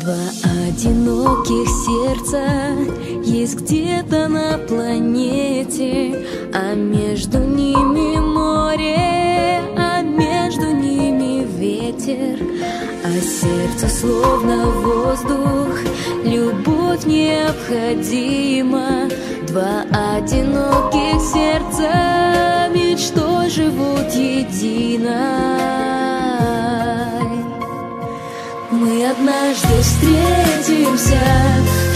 Два одиноких сердца есть где-то на планете, а между ними море, а между ними ветер, а сердце словно воздух, любовь необходима. Два одиноких сердца Мы однажды встретимся,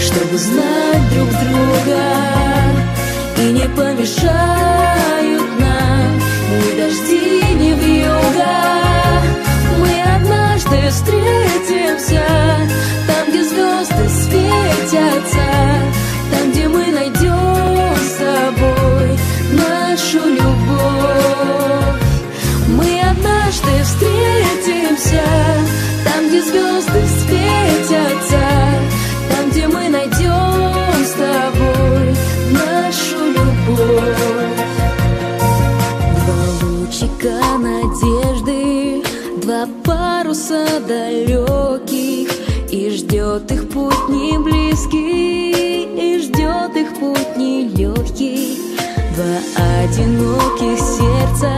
чтобы знать друг друга И не помешают Два паруса далеких И ждет их путь не близкий И ждет их путь нелегкий Два одиноких сердца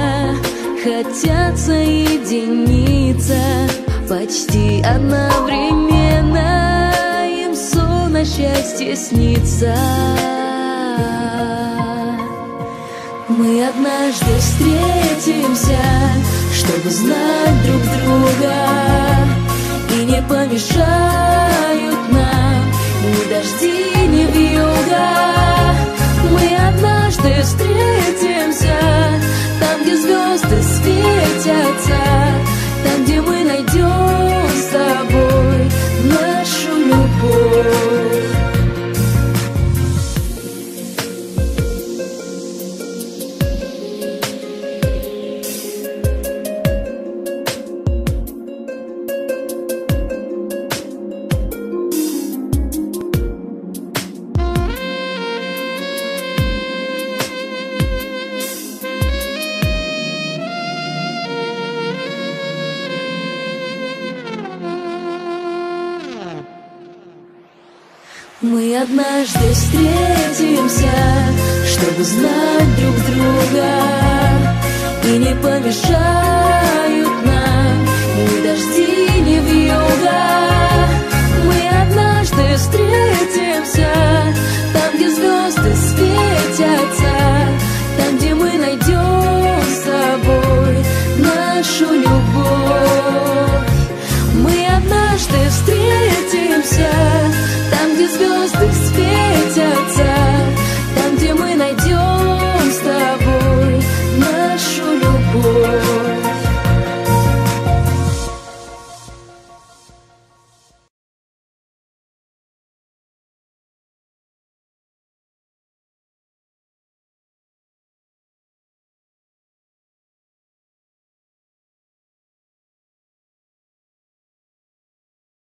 Хотят соединиться Почти одновременно им сон на счастье снится. Мы однажды встретимся, чтобы знать друг друга И не помешают Мы однажды встретимся, чтобы знать друг друга. И не помешают нам ни дожди, ни вьюга. Мы однажды встретимся, там, где звезды светятся Там, где мы найдем с собой нашу любовь. Мы однажды встретимся, там, где звезды